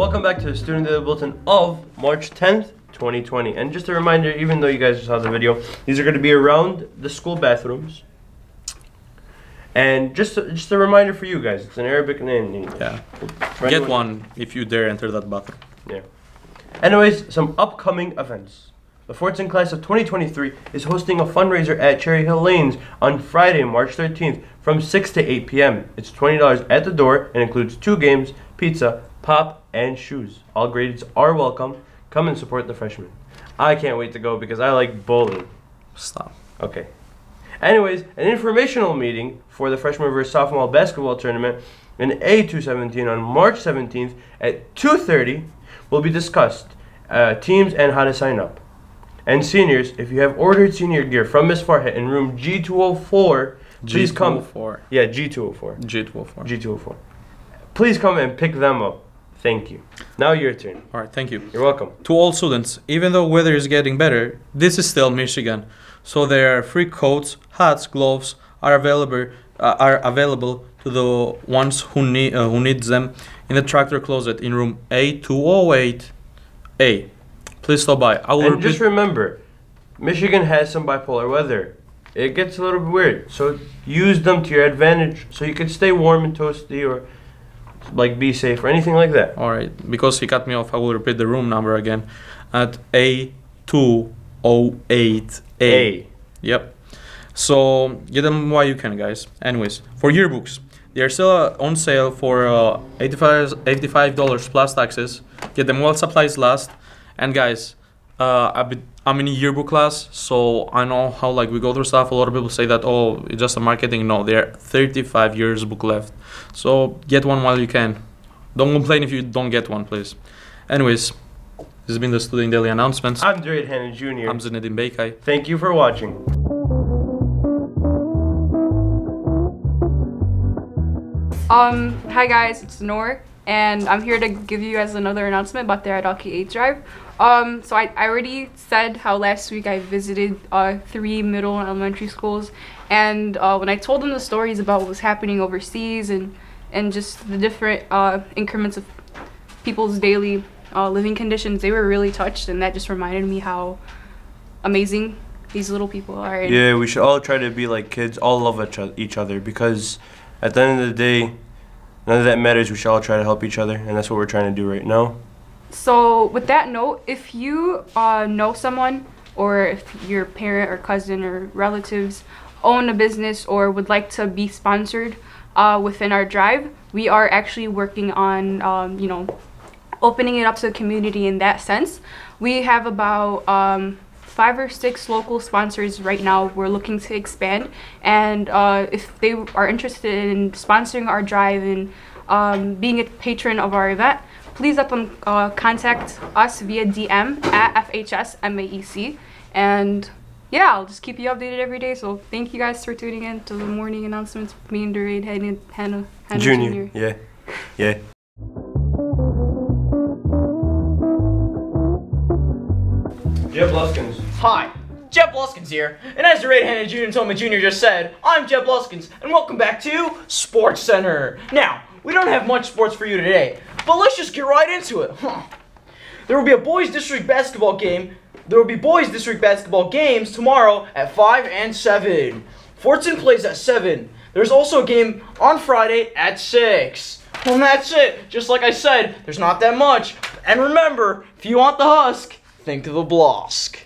Welcome back to the Student Daily Bulletin of March 10th, 2020. And just a reminder, even though you guys saw the video, these are going to be around the school bathrooms. And just a, just a reminder for you guys, it's an Arabic name. Yeah. Get anyone- one if you dare enter that bathroom. Yeah. Anyways, some upcoming events. The Fordson class of 2023 is hosting a fundraiser at Cherry Hill Lanes on Friday, March 13th from 6 to 8 p.m. It's $20 at the door and includes two games, pizza, pop, and shoes. All grades are welcome. Come and support the freshmen. I can't wait to go because I like bowling. Stop. Okay. Anyways, an informational meeting for the freshman versus sophomore basketball tournament in A217 on March 17th at 2:30 will be discussed. Uh, teams and how to sign up. And seniors, if you have ordered senior gear from Miss Farhat in room G204, please come. G204. Yeah, G204. G204. G204. Please come and pick them up. Thank you. Now your turn. All right, thank you. You're welcome. To all students, even though weather is getting better, this is still Michigan. So there are free coats, hats, gloves are available uh, are available to the ones who need uh, who needs them in the tractor closet in room A208A. Please stop by. I will And repeat. just remember, Michigan has some bipolar weather. It gets a little bit weird. So use them to your advantage so you can stay warm and toasty or like be safe or anything like that. All right, because he cut me off, I will repeat the room number again at A208A. A. Yep. So get them while you can, guys. Anyways, for yearbooks, they are still uh, on sale for uh, 85 dollars plus taxes. Get them while supplies last. And guys, uh, I've been, I'm in a yearbook class, so I know how like we go through stuff. A lot of people say that oh, it's just a marketing. No, there are 35 years book left. So get one while you can. Don't complain if you don't get one, please. Anyways, this has been the Student Daily Announcements. I'm Jared Hannon Jr. I'm Zinedine Beykay. Thank you for watching. Um, hi guys, it's Nor, and I'm here to give you guys another announcement about the Adaki 8 Drive. Um, so I, I already said how last week I visited uh, three middle and elementary schools, and uh, when I told them the stories about what was happening overseas and and just the different uh, increments of people's daily uh, living conditions, they were really touched, and that just reminded me how amazing these little people are. Yeah, we should all try to be like kids, all love each other because at the end of the day, none of that matters. We should all try to help each other, and that's what we're trying to do right now. So, with that note, if you uh, know someone, or if your parent or cousin or relatives own a business or would like to be sponsored uh, within our drive, we are actually working on, um, you know, opening it up to the community in that sense. We have about um, five or six local sponsors right now. We're looking to expand, and uh, if they are interested in sponsoring our drive and um, being a patron of our event, please let them uh, contact us via DM at FHSMAEC. And yeah, I'll just keep you updated every day. So thank you guys for tuning in to the morning announcements me and Dorade Hannah, Hannah, Hannah Junior, Jr. yeah, yeah. Jeb Luskins. Hi, Jeb Luskins here, and as the Red Handed Junior told me Jr. just said, I'm Jeb Luskins, and welcome back to Sports Center. Now, we don't have much sports for you today, but let's just get right into it. Huh. There will be a boys' district basketball game. There will be boys' district basketball games tomorrow at 5 and 7. Fordson plays at 7. There's also a game on Friday at 6. Well, and that's it. Just like I said, there's not that much. And remember, if you want the husk, think of the Blosk.